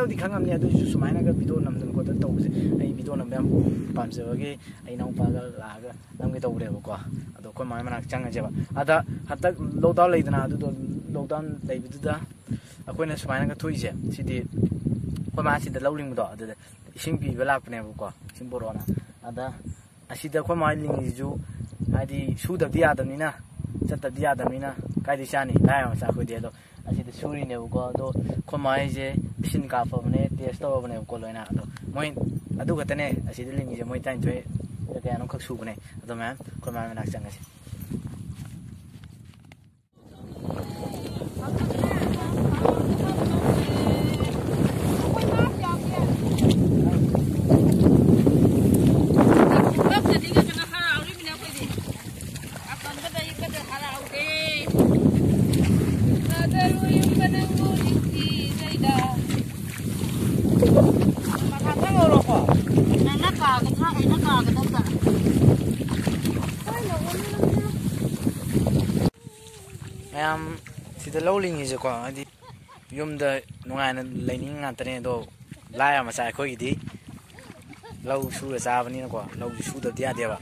ꯀꯩꯅꯣꯗꯤ ꯈꯪꯉꯝꯅꯤ ꯑꯗꯨꯁꯨ ꯁꯨꯃꯥꯏꯅꯒ ꯚꯤꯗꯤꯑꯣ ꯅꯝꯗꯅꯀꯣ ꯇꯧꯕꯁꯦ ꯑꯩ ꯚꯤꯗꯤꯑꯣ ꯅꯝꯕ ꯌꯥꯝ ꯄꯥꯝꯖꯕꯒꯤ ꯑꯩ ꯏꯅꯥꯎꯄꯥꯒ ꯂꯥꯛꯑꯒ ꯅꯝꯒꯦ ꯇꯧꯕꯅꯦꯕꯀꯣ ꯑꯗꯣ ꯑꯩꯈꯣꯏ ꯃꯥꯏ ꯃꯅꯥꯛ ꯆꯪꯉꯁꯦꯕ ꯑꯗ ꯍꯟꯗꯛ ꯂꯣꯛꯗꯥꯎꯟ ꯂꯩꯗꯅ ꯑꯗꯨꯗꯣ ꯂꯣꯛꯗꯥꯎꯟ ꯂꯩꯕꯗꯨꯗ ꯑꯩꯈꯣꯏꯅ ꯁꯨꯃꯥꯏꯅꯒ ꯊꯣꯛꯏꯁꯦ ꯁꯤꯗꯤ ꯑꯩꯈꯣꯏ ꯃꯥꯁꯤꯗ ꯂꯧꯔꯤꯡꯕꯗꯣ ꯑꯗꯨꯗ ꯏꯁꯤꯡ ꯄꯤꯕ ꯂꯥꯛꯄꯅꯦꯕꯀꯣ ꯏꯁꯤꯡ ꯕꯣꯔꯣꯅ ꯑꯗ ꯑꯁꯤꯗ ꯑꯩꯈꯣꯏ ꯃꯥ ꯂꯤꯡꯉꯤꯁꯤꯁꯨ ꯍꯥꯏꯗꯤ ꯁꯨꯗꯕꯗꯤ ꯌꯥꯗꯕꯅꯤꯅ ꯆꯠꯇꯕꯗꯤ ꯌꯥꯗꯕꯅꯤꯅ ꯀꯥꯏꯗꯩ ꯆꯥꯅꯤ ꯂꯥꯏꯔ ꯃꯆꯥ ꯑꯩꯈꯣꯏꯗꯤ ꯑꯗꯣ असिद सूरी ने उको दो खो माई जे पिसिन काप अपने टेस्ट तो अपने उको लेना तो मोई अदु गतने असिद लिंग जे मोई ताइन जोय क्या नो खक सुबने तो मैम खो मैम नाक चंगा से am sida lowling is ko adi yumda nungaina lainin nga tane do laya ma sai ko idi lau su sa bani ko lau su da dia dia ba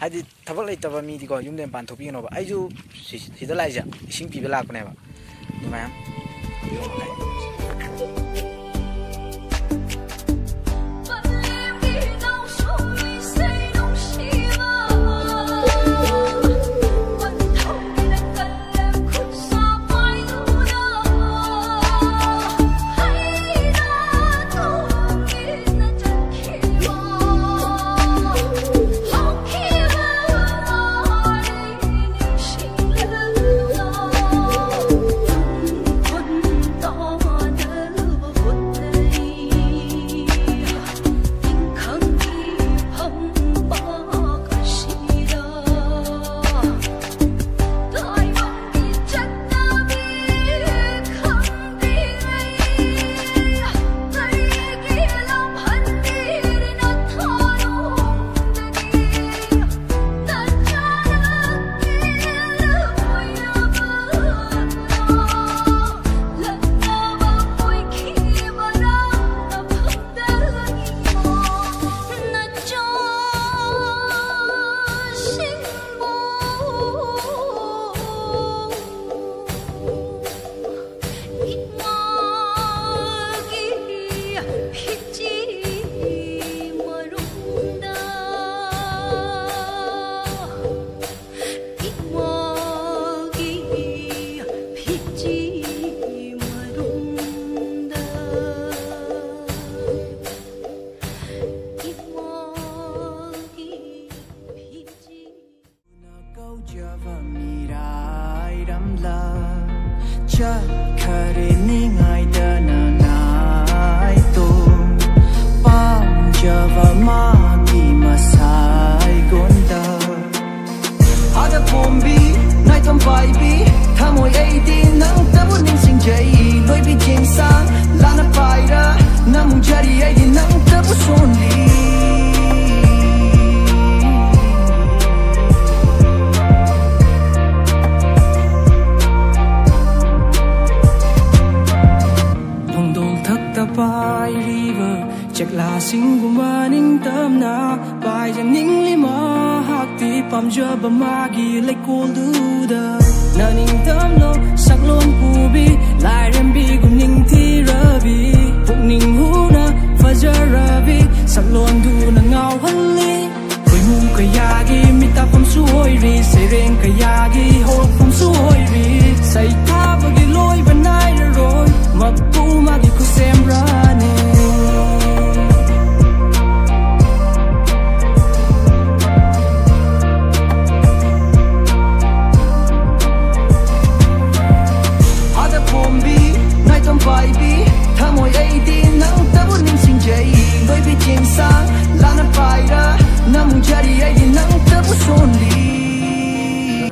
hadi thabak lai taba mi di ko yumden ban thopi no ba ai ju sida lai ja sing pi bela ko ne ba nungaim yo kai future. sing gumaning tam na bai jang ning lima hak ti pam ja ba magi le kol du da na ning tam lo sak lon pu bi lai rem bi gum ning ti ra bi puk ning hu na fa ja ra bi sak lon du na ngao hal li koi mum ka ya gi mi ta pam su oi ri se reng ka ya gi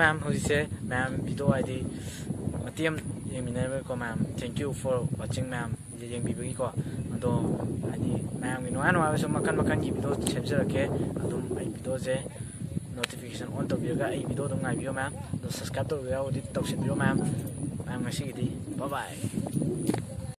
ma'am hojise ma'am, video ID matiam yeminare ko ma'am. Thank you for watching, ma'am. yang bibi ko ado ani ma'am ino ano ayo makan makan gi video chemse ok adum ai video je notification on top video ga video dum ngai video, ma'am. do subscribe to video audit toksin video ma'am. ma'am ngasi đi bye bye